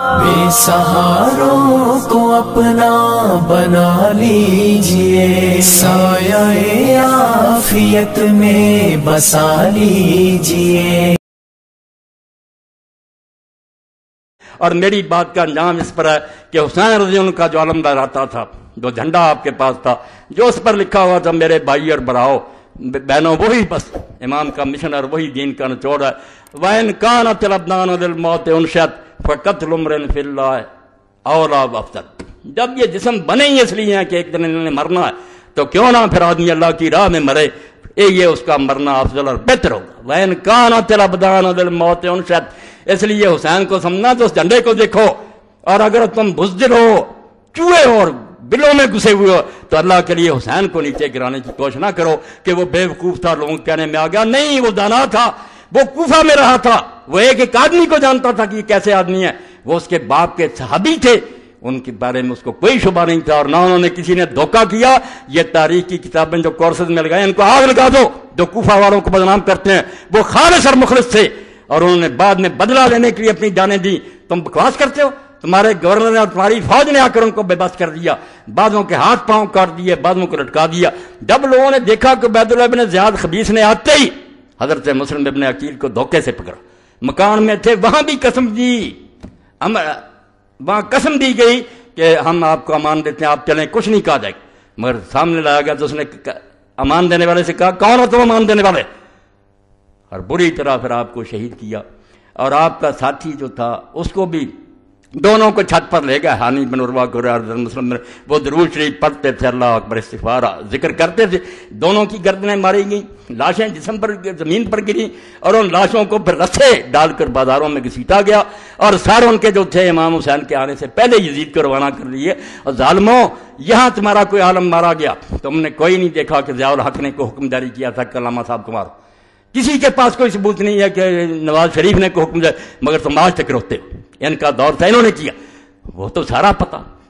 बेसहारों को अपना बना लीजिए। साये आफियत में बसा लीजिए। और मेरी बात का अंजाम इस पर है कि हुसैन रज़ी का जो आलम लहराता था, जो झंडा आपके पास था, जो उस पर लिखा हुआ था, मेरे भाई और बराओ बहनों, वही बस, इमाम का मिशन और वही दीन का निचोड़ है। वैन कान तिलबदान दिल मौत उनशत फ़कत लुमरन फिल्ला औला अफसर जब ये जिसम बने ही इसलिए हैं कि एक दिन इन्होंने मरना है तो क्यों ना फिर आदमी अल्लाह की राह में मरे ये उसका मरना अफजल और बेहतर होगा। वैन कान तिलबदान दिल मौत उनशत इसलिए हुसैन को समझना तो उस झंडे को देखो, और अगर तुम बुजदिल हो, चूहे हो, और बिलों में घुसे हुए हो तो अल्लाह के लिए हुसैन को नीचे गिराने की कोशिश ना करो कि वो बेवकूफ़ था, लोगों कहने में आ गया, नहीं, वो दाना था वो कूफा में रहा था। वो एक एक आदमी को जानता था कि कैसे आदमी है। वो उसके बाप के सहाबी थे। उनके बारे में उसको कोई शुबा नहीं था और ना उन्होंने किसी ने धोखा किया। ये तारीख की किताबें जो कोर्सेज में लगाए इनको आग लगा दो। जो कूफा वालों को बदनाम करते हैं, वो खालिश और मुखलिस थे। और उन्होंने बाद में बदला लेने के लिए अपनी जाने दी। तुम बकवास करते हो? तुम्हारे गवर्नर ने और तुम्हारी फौज ने आकर उनको बेबस कर दिया। बादों के हाथ पाँव काट दिए, बादों को लटका दिया। जब लोगों ने देखा कि बैदुल ज्याद खबीस ने आते ही हज़रत मुस्लिम इबन अकील को धोखे से पकड़ा। मकान में थे, वहाँ भी कसम दी। हम, वहाँ कसम दी गई कि हम आपको अमान देते हैं, आप चलें, कुछ नहीं कहा जाएगा। मगर सामने लाया गया तो उसने अमान देने वाले से कहा, कौन हो तुम अमान देने वाले? और बुरी तरह फिर आपको शहीद किया। और आपका साथी जो था, उसको भी दोनों को छत पर ले गए। हानि बन उर्वा वो दरूज शरीफ पढ़ते थे अल्लाह अकबर इस्तीफारा ज़िक्र करते थे, दोनों की गर्दनें मारी गई, लाशें जिसम पर, ज़मीन पर गिरी, और उन लाशों को फिर रस्से डालकर बाजारों में घसीटा गया, और सारे उनके जो थे इमाम हुसैन के आने से पहले यजीद को रवाना कर दिए और जालमो, यहाँ तुम्हारा कोई आलम मारा गया। तुमने कोई नहीं देखा कि जयाल हक ने को हुक्म जारी किया था, कलामा साहब को मारो किसी के पास कोई सबूत नहीं है कि नवाज़ शरीफ ने को हुक्म मगर तुम आज तक रोते हो। इनका दौर था इन्होंने किया। वो तो सारा पता।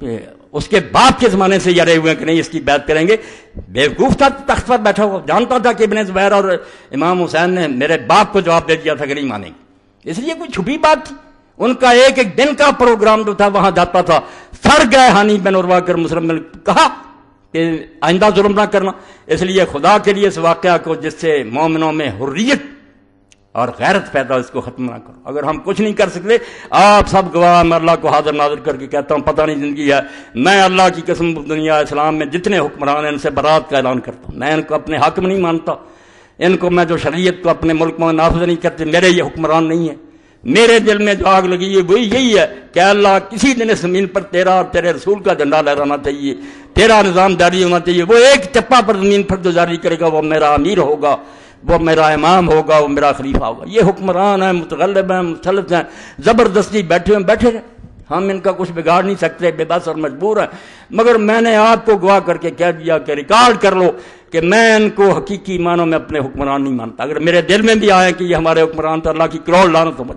उसके बाप के जमाने से यरे हुए कि नहीं, इसकी बात करेंगे। बेवकूफ़ था, तख्त पर बैठा हुआ। जानता था कि इबन जुबैर और इमाम हुसैन ने मेरे बाप को जवाब दे दिया था कि नहीं मानेंगे। इसलिए कोई छुपी बात थी। उनका एक एक दिन का प्रोग्राम जो था, वहाँ जाता था। सर गए हानि बिन उर्वा कर मुसलम ने कहा कि आइंदा जुर्म ना करना। इसलिए खुदा के लिए इस वाक्य को जिससे मोमिनों में हुर्रियत और गैरत पैदा इसको खत्म ना करो। अगर हम कुछ नहीं कर सकते, आप सब गवाह, मैं अल्लाह को हाजिर नाजिर करके कहता हूँ, पता नहीं ज़िंदगी है। मैं अल्लाह की कसम दुनिया इस्लाम में जितने हुक्मरान हैं, इनसे बरात का ऐलान करता हूँ। मैं इनको अपने हक में नहीं मानता। इनको मैं जो शरीयत को अपने मुल्क में नाफज नहीं करते, मेरे ये हुक्मरान नहीं है। मेरे दिल में जो आग लगी है वही यही है कि अल्लाह किसी दिन इस ज़मीन पर तेरा और तेरे रसूल का झंडा लहराना चाहिए, तेरा निज़ाम जारी होना चाहिए। वो एक चप्पा पर ज़मीन पर जो जारी करेगा, वो मेरा अमीर होगा, वो मेरा इमाम होगा, वो मेरा खलीफा होगा। ये हुक्मरान है मुतगलब हैं मुसलत हैं, ज़बरदस्ती बैठे हुए बैठे रहे हम इनका कुछ बिगाड़ नहीं सकते, बेबस और मजबूर हैं। मगर मैंने आपको गवाह करके कह दिया कि रिकॉर्ड कर लो कि मैं इनको हकीकी मानों में अपने हुक्मरान नहीं मानता। अगर मेरे दिल में भी आए कि ये हमारे हुक्मरान तो अल्लाह की करोड़ लानत समझ